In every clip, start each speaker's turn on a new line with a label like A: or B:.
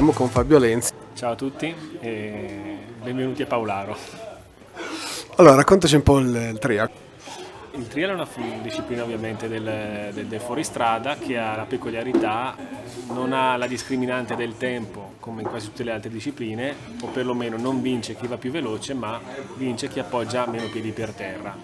A: siamo con Fabio Lenzi.
B: Ciao a tutti e benvenuti a Paolaro.
A: Allora, raccontaci un po' il, il trial.
B: Il trial è una disciplina ovviamente del, del, del, fuoristrada che ha la peculiarità, non ha la discriminante del tempo come in quasi tutte le altre discipline, o perlomeno non vince chi va più veloce, ma vince chi appoggia meno piedi per terra.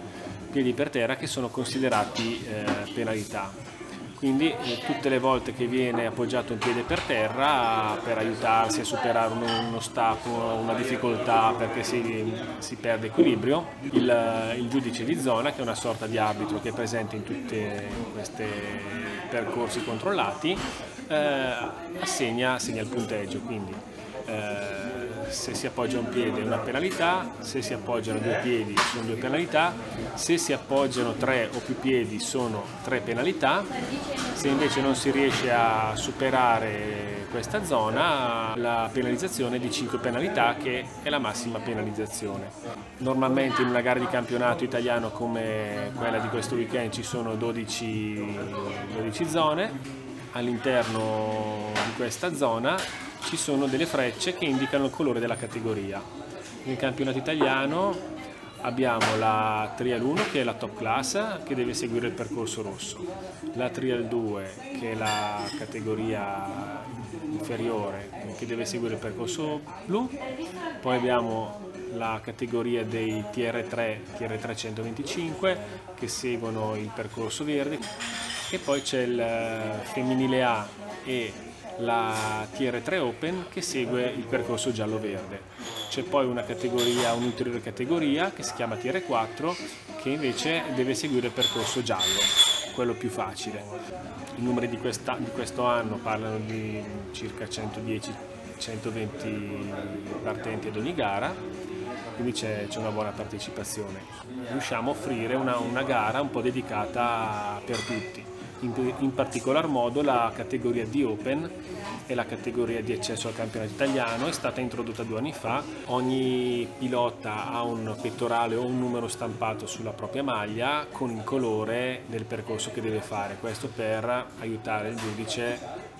B: Piedi per terra che sono considerati eh, penalità quindi eh, tutte le volte che viene appoggiato un piede per terra per aiutarsi a superare un, un ostacolo, una difficoltà perché si, si perde equilibrio, il, il, giudice di zona che è una sorta di arbitro che è presente in tutti questi percorsi controllati eh, assegna, assegna, il punteggio. Quindi, eh, se si appoggia un piede è una penalità, se si appoggiano due piedi sono due penalità, se si appoggiano tre o più piedi sono tre penalità, se invece non si riesce a superare questa zona la penalizzazione è di 5 penalità che è la massima penalizzazione. Normalmente in una gara di campionato italiano come quella di questo weekend ci sono 12, 12 zone, all'interno di questa zona ci sono delle frecce che indicano il colore della categoria. Nel campionato italiano abbiamo la Trial 1 che è la top class che deve seguire il percorso rosso, la Trial 2 che è la categoria inferiore che deve seguire il percorso blu, poi abbiamo la categoria dei TR3, TR3 125 che seguono il percorso verde. E poi c'è il femminile A e la TR3 Open che segue il percorso giallo-verde. C'è poi una categoria, un'ulteriore categoria che si chiama TR4 che invece deve seguire il percorso giallo, quello più facile. I numeri di, di questo anno parlano di circa 110-120 partenti ad ogni gara quindi c'è, una buona partecipazione. Riusciamo a offrire una, una gara un po' dedicata per tutti in, in particolar modo la categoria di Open e la categoria di accesso al campionato italiano è stata introdotta due anni fa. Ogni pilota ha un pettorale o un numero stampato sulla propria maglia con il colore del percorso che deve fare, questo per aiutare il giudice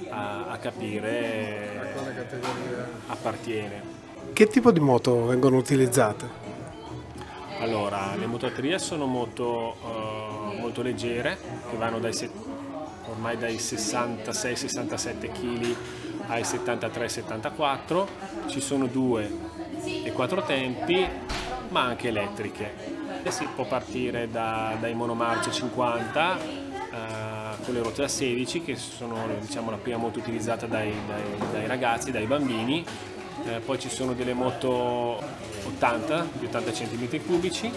B: a, a capire a quale categoria appartiene.
A: Che tipo di moto vengono utilizzate?
B: Allora, le mototerie sono molto, uh, molto leggere, che vanno dai, ormai dai 66-67 kg ai 73-74, ci sono due e quattro tempi, ma anche elettriche. E si può partire da, dai monomarce 50 uh, con le ruote da 16 che sono diciamo, la prima moto utilizzata dai, dai, dai ragazzi, dai bambini, eh, poi ci sono delle moto 80 di 80 cm cubici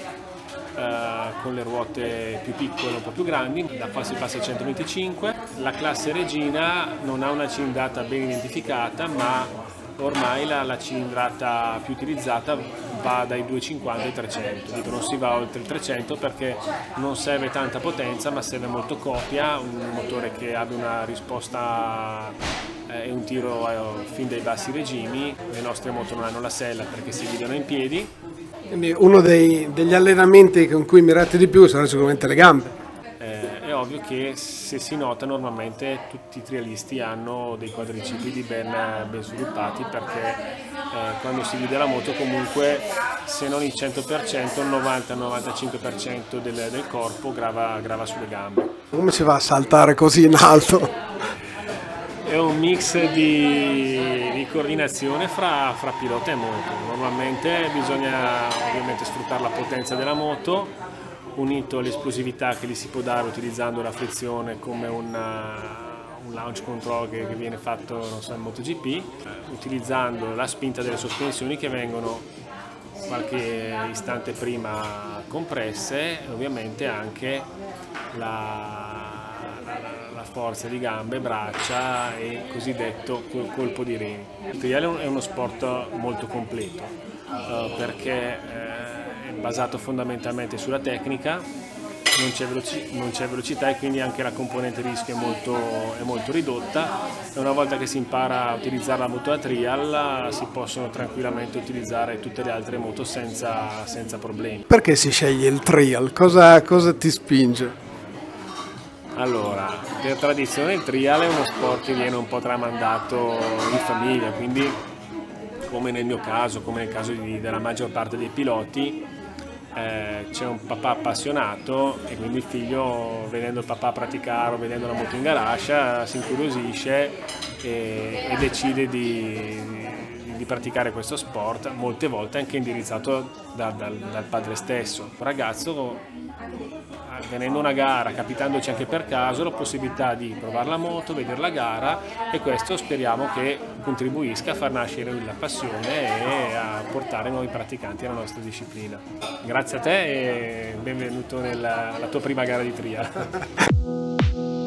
B: eh, con le ruote più piccole, un po' più grandi, da qua si passa ai 125. La classe Regina non ha una cilindrata ben identificata, ma ormai la, la cilindrata più utilizzata va dai 250 ai 300, Dico, non si va oltre il 300 perché non serve tanta potenza ma serve molto copia, un motore che abbia una risposta eh, e un tiro eh, fin dai bassi regimi, le nostre moto non hanno la sella perché si guidano in piedi
A: quindi uno dei, degli allenamenti con cui mirate di più saranno sicuramente le gambe.
B: Eh, è ovvio che se si nota normalmente tutti i trialisti hanno dei quadricipiti ben, ben sviluppati perché eh, quando si guida la moto comunque se non il 100% il 90-95% del, del corpo grava, grava sulle gambe.
A: Come si va a saltare così in alto?
B: È un mix di, di coordinazione fra, fra, pilota e moto. Normalmente bisogna ovviamente sfruttare la potenza della moto unito all'esplosività che gli si può dare utilizzando la frizione come una, un launch control che, che viene fatto so, in MotoGP, utilizzando la spinta delle sospensioni che vengono qualche istante prima compresse e ovviamente anche la la forza di gambe, braccia e cosiddetto colpo di reni. Il triale è uno sport molto completo eh, perché eh, è basato fondamentalmente sulla tecnica, non c'è, veloci velocità e quindi anche la componente rischio è molto, è molto, ridotta e una volta che si impara a utilizzare la moto a trial si possono tranquillamente utilizzare tutte le altre moto senza, senza problemi.
A: Perché si sceglie il trial? Cosa, cosa ti spinge?
B: Allora, per tradizione il trial è uno sport che viene un po' tramandato in famiglia, quindi come nel mio caso, come nel caso di, della maggior parte dei piloti, eh, c'è un papà appassionato e quindi il figlio vedendo il papà praticare o vedendo la moto in garage si incuriosisce e, e decide di, di, praticare questo sport, molte volte anche indirizzato da, dal, dal padre stesso. Un ragazzo venendo una gara, capitandoci anche per caso, la possibilità di provare la moto, vedere la gara e questo speriamo che contribuisca a far nascere la passione e a portare nuovi praticanti alla nostra disciplina. Grazie a te e benvenuto nella tua prima gara di tria.